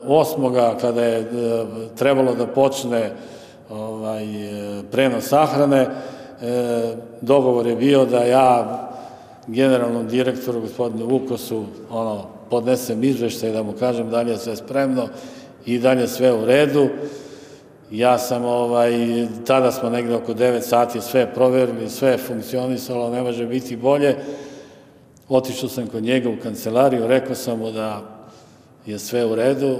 osmoga kada je e, trebalo da počne ovaj, e, prenos sahrane, e, dogovor je bio da ja generalnom direktoru, gospodinu Vukosu, ono, podnesem izveštaj da mu kažem da li je sve spremno i da li je sve u redu. Ja sam, ovaj, tada smo negde oko 9 sati sve proverili, sve je funkcionisalo, ne može biti bolje. Otišao sam kod njega u kancelariju, rekao sam mu da je sve u redu.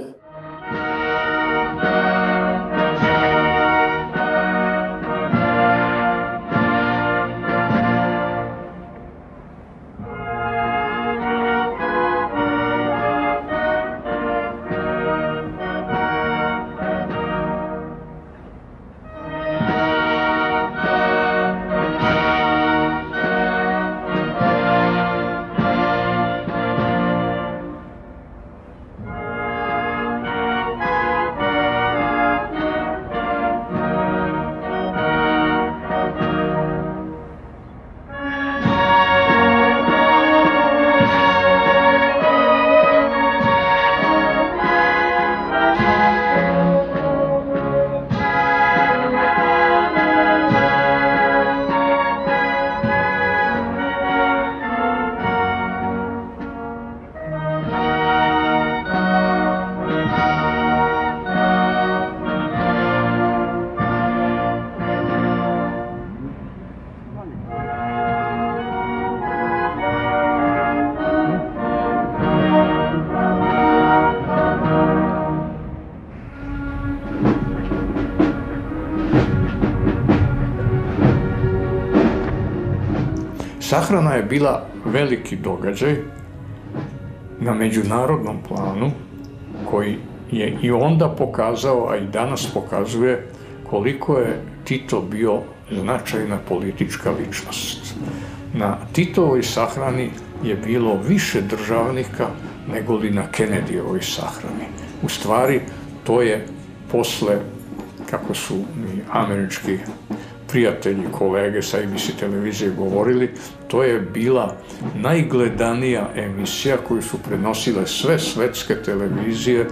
Sahrana je bila veliki događaj na međunarodnom planu koji je i onda pokazao, a i danas pokazuje koliko je Tito bio značajna politička ličnost. Na Titovoj sahrani je bilo više državnika nego li na Kennedyjevoj sahrani. U stvari, to je posle, kako su američki prijatelji, kolege sa ABC televizije govorili, to je bila najgledanija emisija koju su prenosile sve svetske televizije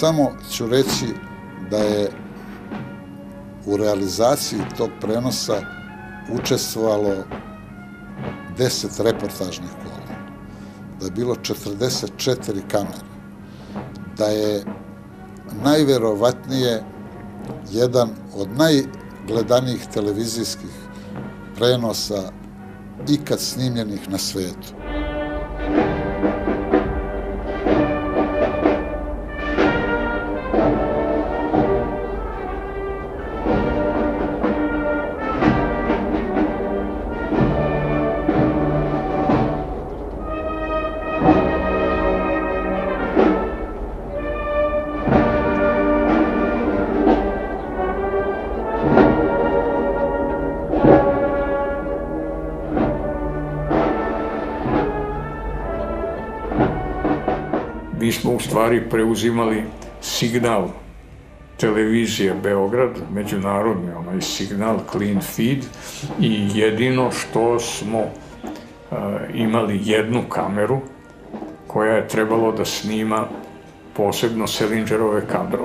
Samo ću reći da je u realizaciji tog prenosa učestvovalo 10 reportažnih kola, da je bilo 44 kamere, da je najverovatnije jedan od najgledanijih televizijskih prenosa ikad snimljenih na svetu. Stvari preuzimali signal televizije Beograd, međunarodni onaj signal Clean Feed i jedino što smo uh, imali jednu kameru koja je trebalo da snima posebno Selingerove kadrove.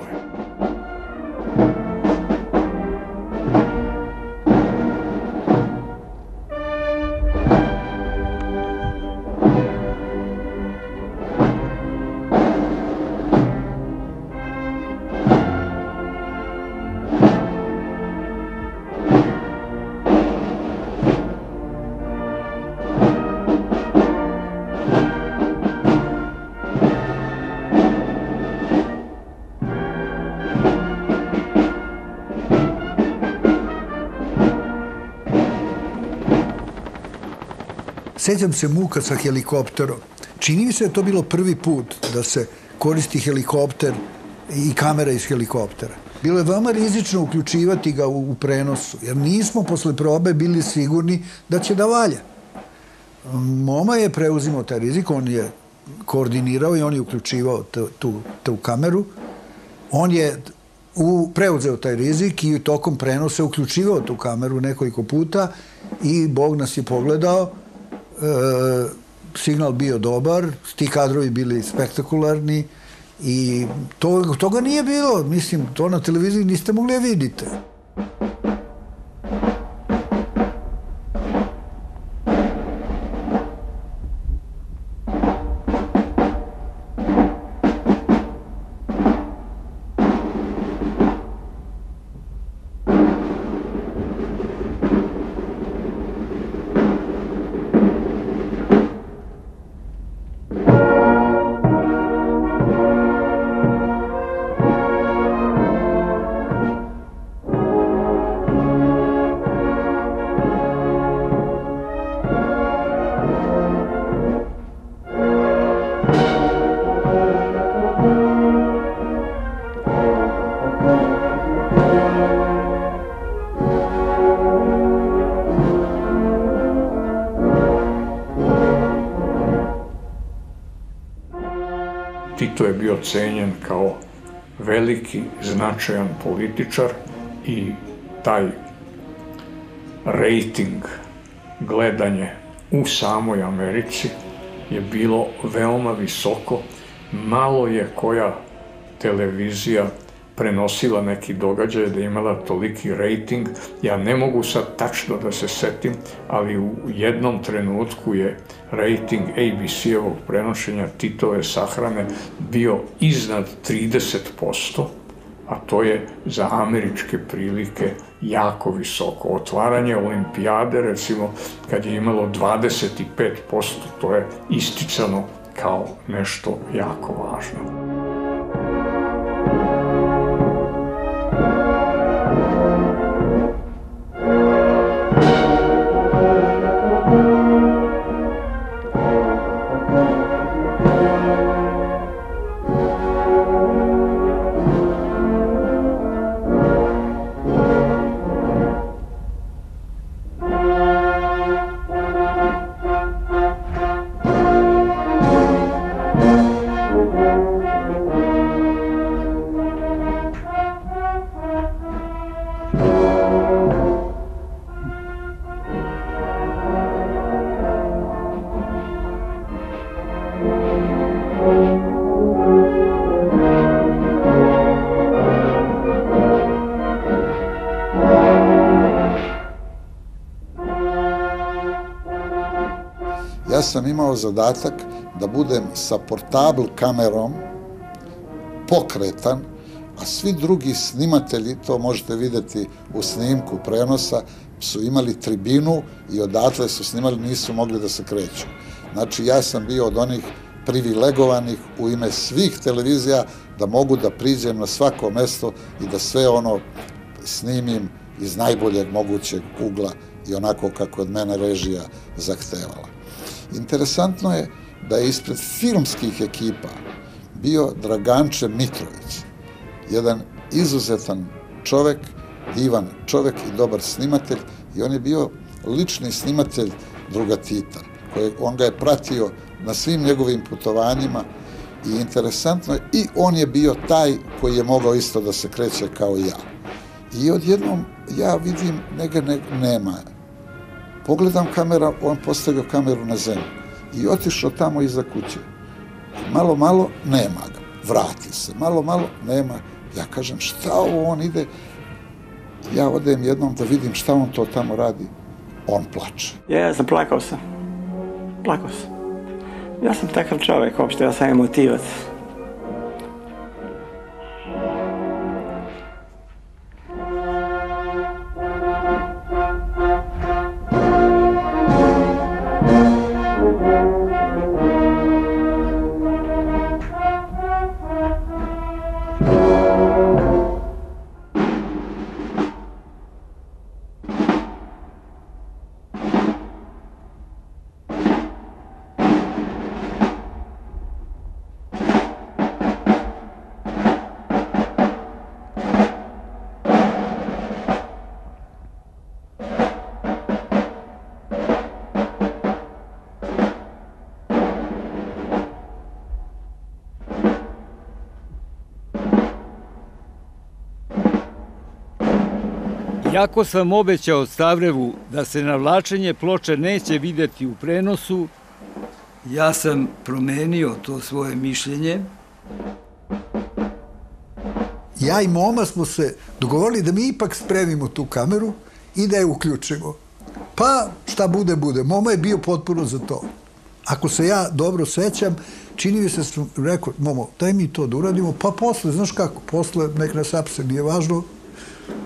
Sećam se muka sa helikopterom. Čini mi se da to bilo prvi put da se koristi helikopter i kamera iz helikoptera. Bilo je veoma rizično uključivati ga u, u prenosu, jer nismo posle probe bili sigurni da će da valja. Moma je preuzimao taj rizik, on je koordinirao i on je uključivao tu, tu, tu kameru. On je u, preuzeo taj rizik i tokom prenosa uključivao tu kameru nekoliko puta i Bog nas je pogledao signal bio dobar, ti kadrovi bili spektakularni i to, toga nije bilo. Mislim, to na televiziji niste mogli da vidite. Tito je bio cenjen kao veliki, značajan političar i taj rating, gledanje u samoj Americi je bilo veoma visoko. Malo je koja televizija prenosila neki događaj, da je imala toliki rating. Ja ne mogu sad tačno da se setim, ali u jednom trenutku je rating ABC-ovog prenošenja Titove sahrane bio iznad 30%, a to je za američke prilike jako visoko. Otvaranje olimpijade, recimo, kad je imalo 25%, to je isticano kao nešto jako važno. Sam imao zadatak da budem sa portabl kamerom pokretan, a svi drugi snimatelji, to možete videti u snimku prenosa, su imali tribinu i odatle su snimali, nisu mogli da se kreću. Znači, ja sam bio od onih privilegovanih u ime svih televizija da mogu da priđem na svako mesto i da sve ono snimim iz najboljeg mogućeg ugla i onako kako od mene režija zahtevala. Interesantno je da je ispred filmskih ekipa bio Draganče Mitrović, jedan izuzetan čovek, divan čovek i dobar snimatelj i on je bio lični snimatelj druga Tita, koje, on ga je pratio na svim njegovim putovanjima i interesantno je, i on je bio taj koji je mogao isto da se kreće kao ja. I odjednom ja vidim, nega ne, nema Pogledam kamera, on postavio kameru na zemlju i otišao tamo iza kuće. Malo, malo, nema ga. Vrati se. Malo, malo, nema. Ja kažem, šta ovo on ide? Ja odem jednom da vidim šta on to tamo radi. On plače. Ja, ja sam plakao sam. Plakao sam. Ja sam takav čovjek, uopšte, ja sam emotivac. Jako sam obećao Stavrevu da se navlačenje ploče neće videti u prenosu, ja sam promenio to svoje mišljenje. Ja i Moma smo se dogovorili da mi ipak spremimo tu kameru i da je uključimo. Pa šta bude, bude. Moma je bio potpuno za to. Ako se ja dobro sećam, čini mi se da sam rekao, Momo, daj mi to da uradimo, pa posle, znaš kako, posle nek nas apse, nije važno,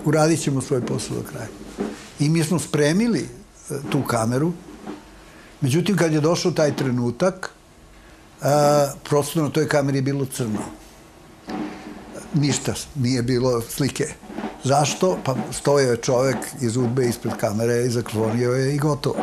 uradit ćemo svoj posao do kraja. I mi smo spremili e, tu kameru, međutim, kad je došao taj trenutak, e, prosto na toj kameri je bilo crno. Ništa, nije bilo slike. Zašto? Pa stoje čovek iz udbe ispred kamere i zaklonio je i gotovo.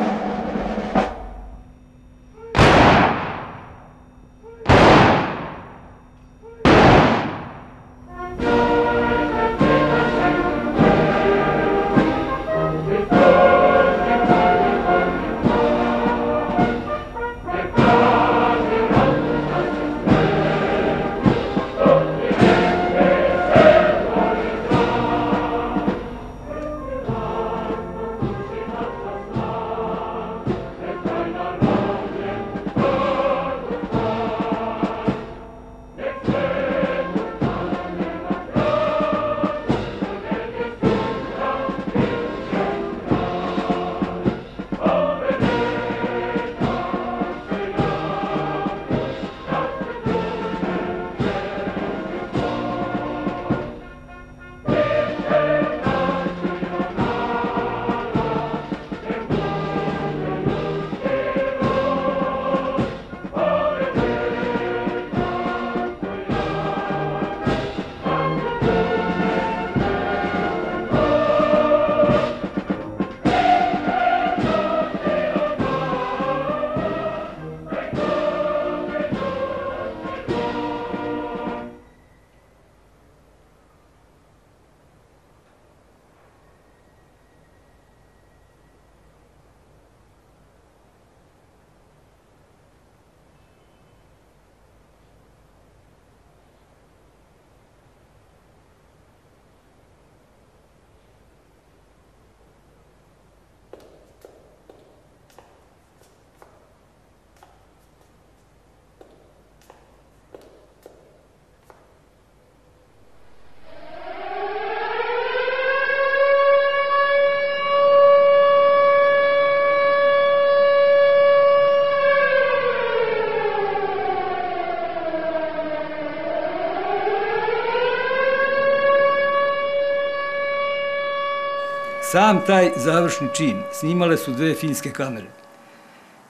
Sam taj završni čin snimale su dve finske kamere.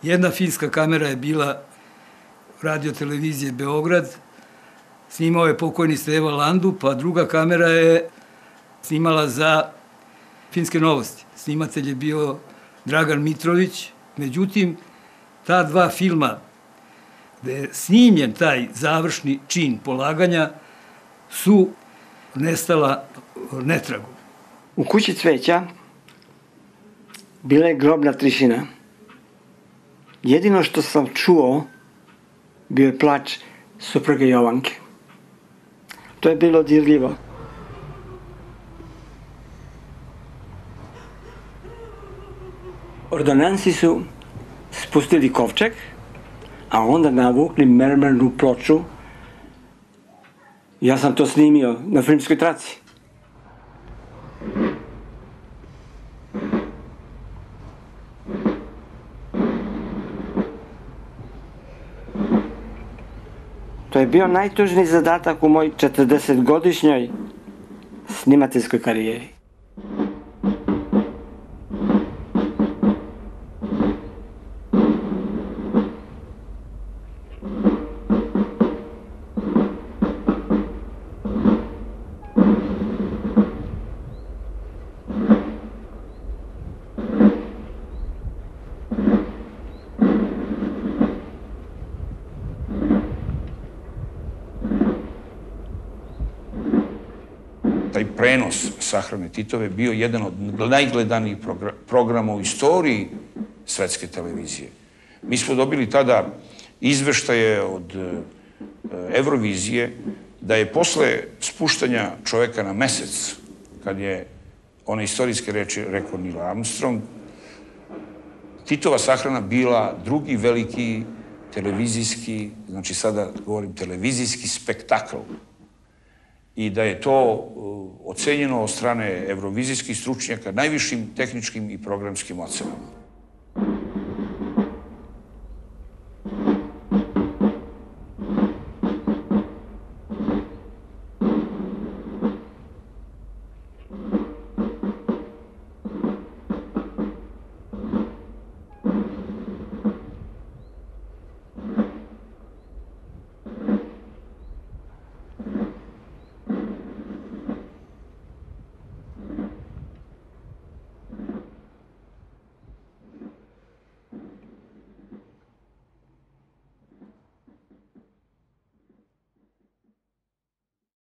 Jedna finska kamera je bila radio televizije Beograd, snimao je pokojni Steva Landu, pa druga kamera je snimala za finske novosti. Snimatelj je bio Dragan Mitrović, međutim, ta dva filma gde je snimljen taj završni čin polaganja su nestala netragom. U kući cveća bila je grobna trišina. Jedino što sam čuo bio je plač supruge Jovanke. To je bilo dirljivo. Ordonansi su spustili kovčeg, a onda navukli mermernu ploču. Ja sam to snimio na filmskoj traci. To je bio najtužniji zadatak u moj 40-godišnjoj snimateljskoj karijeri. Sahrane Titove bio jedan od najgledanijih programa u istoriji svetske televizije. Mi smo dobili tada izveštaje od Eurovizije da je posle spuštanja čoveka na mesec, kad je one istorijske reči rekao Neil Armstrong, Titova sahrana bila drugi veliki televizijski, znači sada govorim televizijski spektakl i da je to uh, ocenjeno od strane evrovizijskih stručnjaka najvišim tehničkim i programskim ocenama.